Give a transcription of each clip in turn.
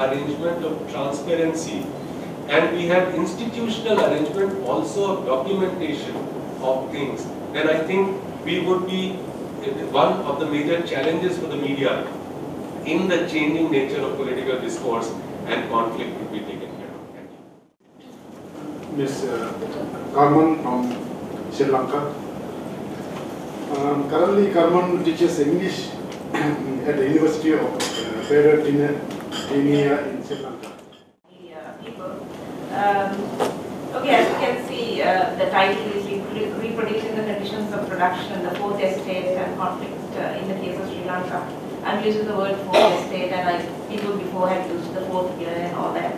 arrangement of transparency and we have institutional arrangement also of documentation of things, then I think we would be one of the major challenges for the media in the changing nature of political discourse and conflict would be taken care of. Ms. uh, Carmen from Sri Lanka. Um, currently, Carmen teaches English at the University of uh, In. Um, Okay, as you can see, uh, the title is repro- Reproducing the Conditions of Production, the Fourth Estate and Conflict uh, in the Case of Sri Lanka. I'm using the word fourth estate and I, people before had used the fourth year and all that.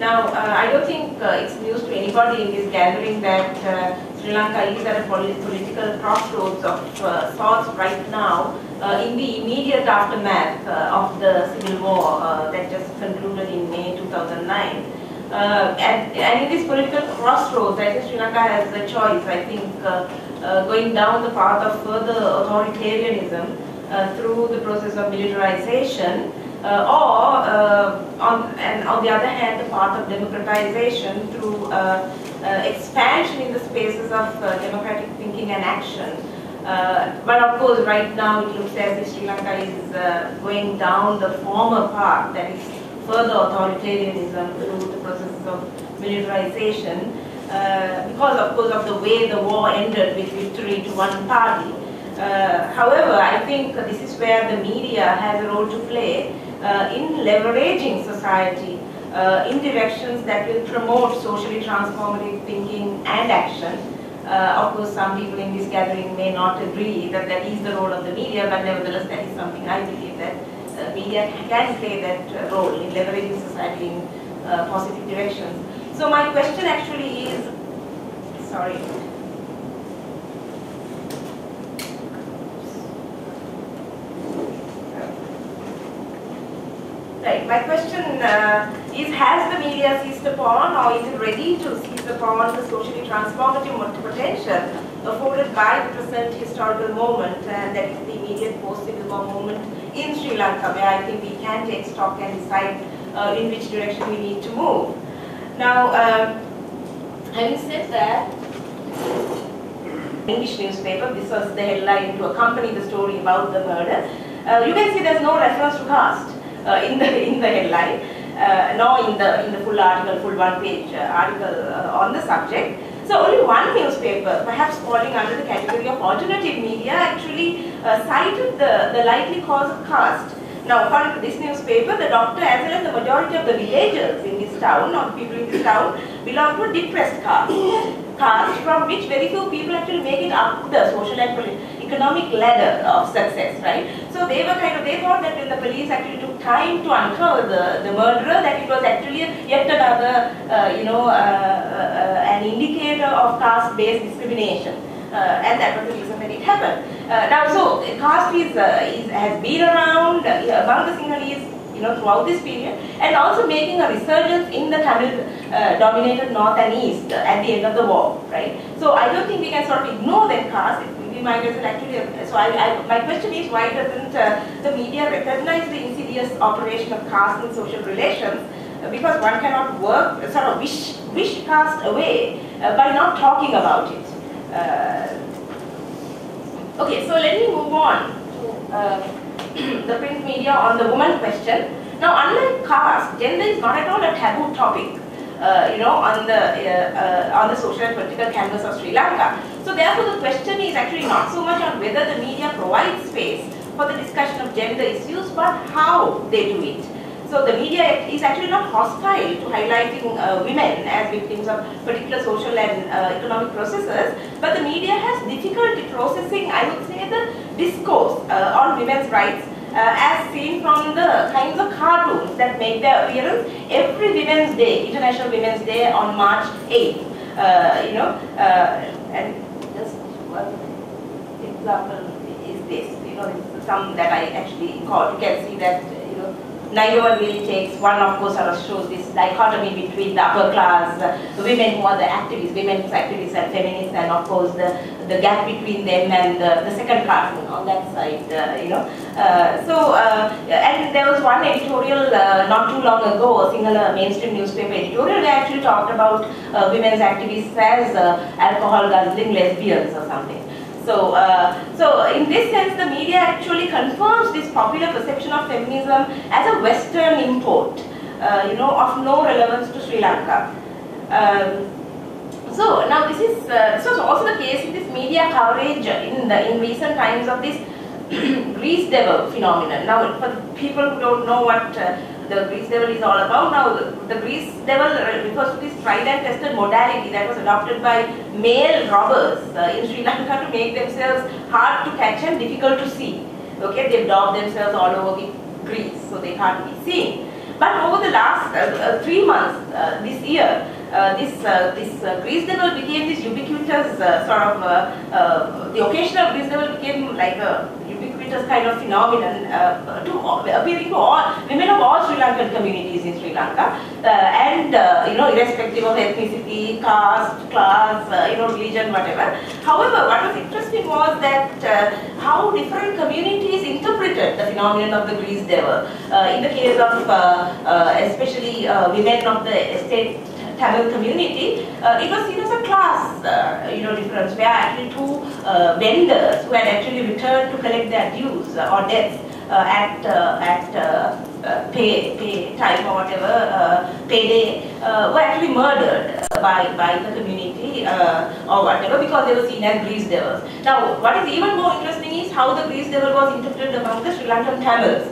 Now, uh, I don't think uh, it's news to anybody in this gathering that uh, Sri Lanka is at a poli- political crossroads of uh, sorts right now uh, in the immediate aftermath uh, of the civil war that just concluded in May 2009. Uh, and, and in this political crossroads, I think Sri Lanka has a choice. I think going down the path of further authoritarianism through the process of militarization, uh, or uh, on and on the other hand, the path of democratization through uh, uh, expansion in the spaces of uh, democratic thinking and action. Uh, but of course, right now it looks as if Sri Lanka is going down the former path, that is further authoritarianism through the processes of militarization, because of course of the way the war ended with victory to one party. Uh, however, I think this is where the media has a role to play uh, in leveraging society uh, in directions that will promote socially transformative thinking and action. Uh, of course, some people in this gathering may not agree that that is the role of the media, but nevertheless, that is something I believe that uh, media can play that uh, role in leveraging society in positive directions. So my question actually is, sorry. Right, my question uh, is, has the media seized upon or is it ready to seize upon the socially transformative potential afforded by the present historical moment and that is the immediate post-civil war moment in Sri Lanka where I think we can take stock and decide uh, in which direction we need to move. Now, um, having said that, English newspaper, this was the headline to accompany the story about the murder. Uh, you can see there's no reference to caste uh, in the in the headline, uh, nor in the in the full article, full one-page uh, article uh, on the subject. So only one newspaper, perhaps falling under the category of alternative media, actually uh, cited the, the likely cause of caste. Now, according to this newspaper, the doctor as well as the majority of the villagers in this town, or people in this town, belong to a depressed caste. Caste from which very few people actually make it up the social and polit- economic ladder of success, right? So they were kind of, they thought that when the police actually took time to uncover the, the murderer, that it was actually yet another, uh, you know, uh, uh, an indicator of caste-based discrimination. Uh, and that was the reason that it happened. Uh, now, so caste is, uh, is, has been around uh, among the Sinhalese, you know, throughout this period, and also making a resurgence in the Tamil-dominated north and east at the end of the war, right? So I don't think we can sort of ignore that caste. Might as actually. So I, I, my question is, why doesn't uh, the media recognize the insidious operation of caste in social relations? Because one cannot work, sort of wish, wish caste away uh, by not talking about it. Uh, okay, so let me move on to uh, the print media on the woman question. Now, unlike caste, gender is not at all a taboo topic. Uh, you know, on the uh, uh, on the social and political canvas of Sri Lanka. So, therefore, the question is actually not so much on whether the media provides space for the discussion of gender issues, but how they do it. So the media is actually not hostile to highlighting uh, women as victims of particular social and uh, economic processes, but the media has difficulty processing, I would say, the discourse uh, on women's rights uh, as seen from the kinds of cartoons that make their appearance every Women's Day, International Women's Day on March 8th. Uh, you know, uh, and example is this. You know, some that I actually caught. You can see that. You know, one really takes, one of course sort of shows this dichotomy between the upper class, the women who are the activists, women's activists and feminists, and of course the, the gap between them and the, the second cartoon on that side, uh, you know. Uh, so, uh, and there was one editorial uh, not too long ago, a single uh, mainstream newspaper editorial, they actually talked about uh, women's activists as alcohol guzzling lesbians or something. So, uh, so in this sense, the media actually confirms this popular perception of feminism as a Western import, uh, you know, of no relevance to Sri Lanka. Um, so now this is uh, this was also the case in this media coverage in the in recent times of this grease devil phenomenon. Now, for people who don't know what uh, the grease devil is all about, now the, the grease devil refers to this tried and tested modality that was adopted by male robbers uh, in Sri Lanka to make themselves hard to catch and difficult to see. Okay, they've daubed themselves all over with grease, so they can't be seen. But over the last uh, uh, three months, uh, this year, uh, this uh, this uh, grease devil became this ubiquitous uh, sort of uh, uh, the occasional grease devil became like a ubiquitous kind of phenomenon uh, to appearing to all women of all Sri Lankan communities in Sri Lanka, uh, and uh, you know irrespective of ethnicity, caste, class, uh, you know religion, whatever. However, what was interesting was that uh, how different communities interpreted the phenomenon of the grease devil. Uh, in the case of uh, uh, especially uh, women of the estate Tamil community, uh, it was seen as a class, uh, you know, difference where actually two uh, vendors who had actually returned to collect their dues uh, or debts uh, at uh, at pay pay time or whatever payday were actually murdered by by the community or whatever because they were seen as grease devils. Now, what is even more interesting is how the grease devil was interpreted among the Sri Lankan Tamils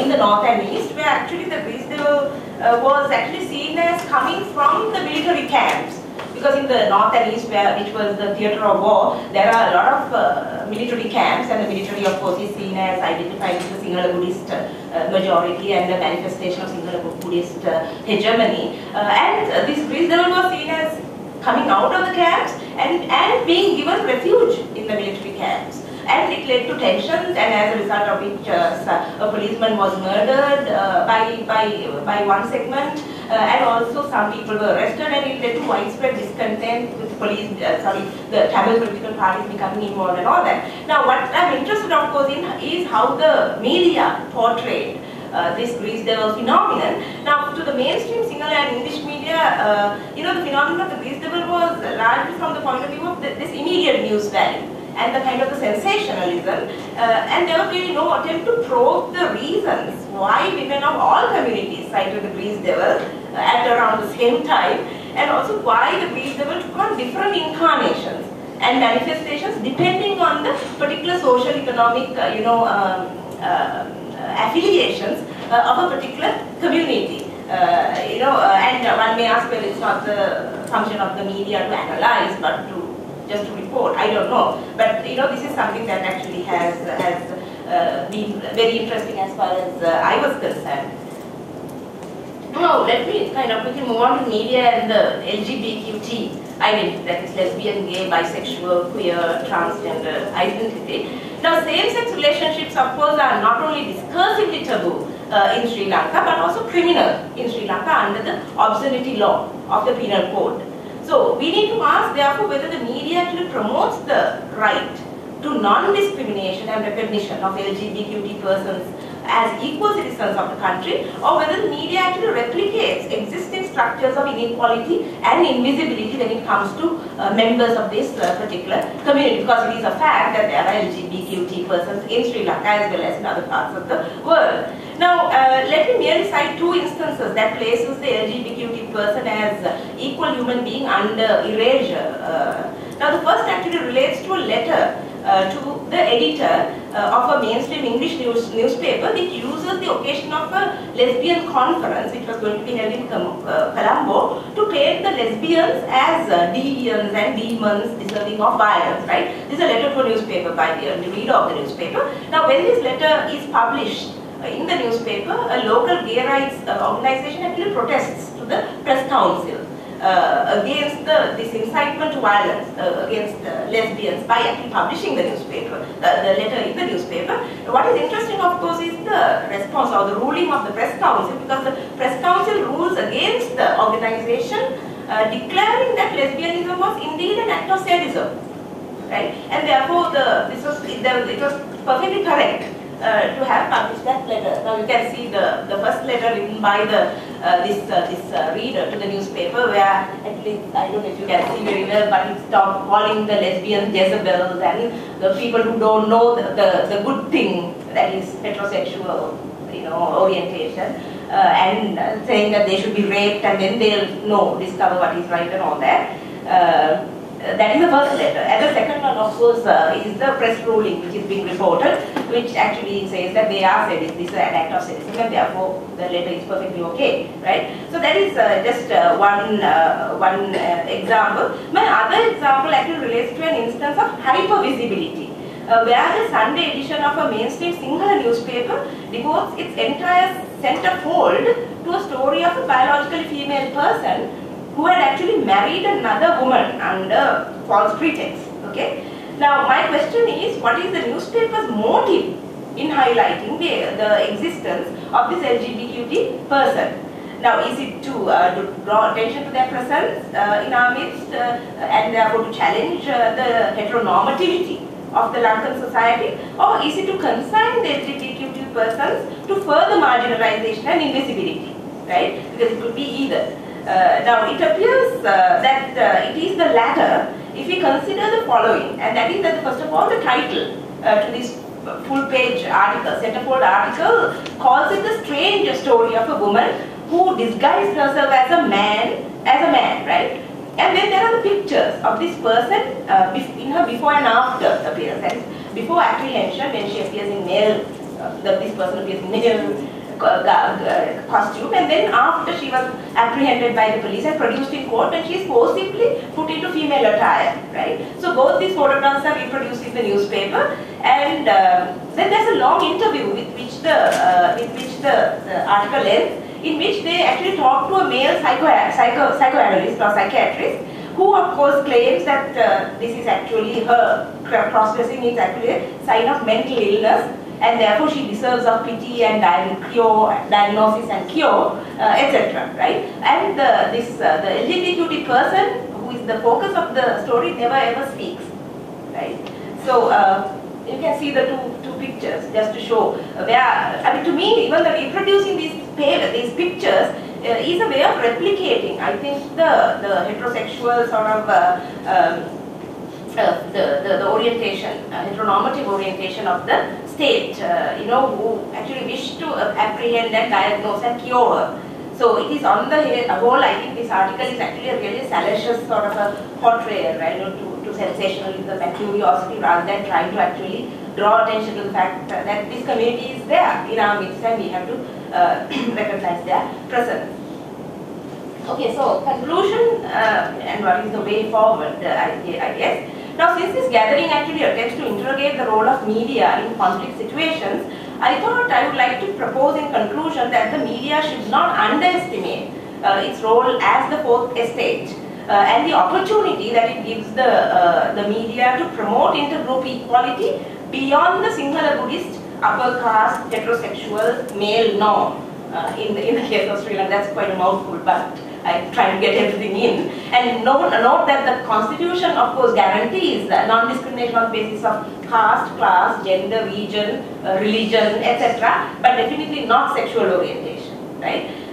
in the north and east, where actually the grease devil uh, was actually seen as coming from the military camps. Because in the north and east, where which was the theatre of war, there are a lot of uh, military camps, and the military, of course, is seen as identified with the Sinhala Buddhist uh, majority and the manifestation of Sinhala Buddhist uh, hegemony. Uh, and this grease devil was seen as coming out of the camps and, and being given refuge in the military camps. And it led to tensions, and as a result of which uh, a policeman was murdered uh, by, by, by one segment, uh, and also some people were arrested, and it led to widespread discontent with police, sorry, the Tamil political parties becoming involved and all that. Now, what I'm interested, of course, in is how the media portrayed uh, this Grease Devil phenomenon. Now, to the mainstream Sinhala and English media, uh, you know, the phenomenon of the Grease Devil was largely from the point of view of th- this immediate news value and the kind of the sensationalism, uh, and there was really no attempt to probe the reasons why women of all communities cited the Grease Devil uh, at around the same time, and also why the Grease Devil took on different incarnations and manifestations depending on the particular social economic, uh, you know, um, uh, affiliations uh, of a particular community. Uh, you know, uh, and one may ask whether it's not the function of the media to analyze, but to just to report. I don't know, but you know, this is something that actually has has uh, been very interesting as far as uh, I was concerned. Now, let me kind of, we can move on to media and the LGBTQT identity, that is lesbian, gay, bisexual, queer, transgender identity. Now, same-sex relationships, of course, are not only discursively taboo uh, in Sri Lanka, but also criminal in Sri Lanka under the obscenity law of the penal code. So, we need to ask, therefore, whether the media actually promotes the right to non-discrimination and recognition of LGBTQT persons as equal citizens of the country or whether the media actually replicates existing structures of inequality and invisibility when it comes to uh, members of this uh, particular community because it is a fact that there are LGBTQT persons in Sri Lanka as well as in other parts of the world. Now, uh, let me merely cite two instances that places the LGBTQT person as equal human being under erasure. Uh, now, the first actually relates to a letter uh, to the editor uh, of a mainstream English news, newspaper which uses the occasion of a lesbian conference which was going to be held in Colombo to paint the lesbians as uh, deviants and demons deserving of violence, right? This is a letter to a newspaper by the, the reader of the newspaper. Now, when this letter is published in the newspaper, a local gay rights organization actually protests to the press council. Uh, against the, this incitement to violence uh, against uh, lesbians by actually publishing the newspaper, the, letter in the newspaper. What is interesting, of course, is the response or the ruling of the press council because the press council rules against the organization uh, declaring that lesbianism was indeed an act of sadism. Right? And therefore, the, this was, it, was perfectly correct uh, to have published that letter. Now you can see the, the first letter written by the this uh, this uh, reader to the newspaper where at least I don't know if you can see very well, but it's calling the lesbians Jezebels and the people who don't know the, the, the good thing that is heterosexual you know orientation. Uh, and uh, saying that they should be raped and then they'll know, discover what is right and all that. Uh, that is the first letter. And the of course, uh, is the press ruling which is being reported, which actually says that they are sadist, this is an act of sadism, and therefore the letter is perfectly okay, right? So that is uh, just uh, one uh, one uh, example. My other example actually relates to an instance of hypervisibility. Uh, where the Sunday edition of a mainstream Sinhala newspaper devotes its entire centerfold to a story of a biologically female person who had actually married another woman under false pretext. Okay. Now my question is, what is the newspaper's motive in highlighting the, the existence of this LGBTQT person? Now, is it to, uh, to draw attention to their presence uh, in our midst uh, and therefore to challenge uh, the heteronormativity of the Lankan society, or is it to consign the LGBTQ persons to further marginalization and invisibility, right? Because it could be either. Uh, now, it appears uh, that it is the latter if we consider the following, and that is that first of all the title uh, to this full page article, centerfold article, calls it the strange story of a woman who disguised herself as a man, as a man, right? And then there are the pictures of this person uh, in her before and after appearance. Before apprehension, when she appears in male, uh, this person appears in male costume and then after she was apprehended by the police and produced in court and she is forcibly put into female attire, right? So both these photographs are reproduced in the newspaper and uh, then there's a long interview with which the, uh, with which the, the article ends in which they actually talk to a male psycho, psycho, psychoanalyst or psychiatrist who of course claims that uh, this is actually her cross-dressing is actually a sign of mental illness and therefore she deserves of pity and cure, diagnosis and cure, uh, etc. Right? And uh, this uh, the LGBTQ person who is the focus of the story never ever speaks. Right? So uh, you can see the two two pictures just to show where I mean to me even the reproducing these these pictures uh, is a way of replicating. I think the the heterosexual sort of uh, um, uh, the, the, the, orientation, uh, heteronormative orientation of the state, uh, you know, who actually wish to apprehend and diagnose and cure. So it is on the whole, I think this article is actually a really salacious sort of a portrayal, right, you know, to, to sensationalism and curiosity rather than trying to actually draw attention to the fact that this community is there in our midst and we have to uh, recognize their presence. Okay, so conclusion uh, and what is the way forward, uh, I, I guess. Now, since this gathering actually attempts to interrogate the role of media in conflict situations, I thought I would like to propose in conclusion that the media should not underestimate uh, its role as the fourth estate uh, and the opportunity that it gives the, uh, the media to promote intergroup equality beyond the Sinhala Buddhist upper caste heterosexual male norm. Uh, in, the, in the case of Sri Lanka, that's quite a mouthful, but I try to get everything in. And note, note that the constitution, of course, guarantees non-discrimination on basis of caste, class, gender, region, uh, religion, etc., but definitely not sexual orientation, right?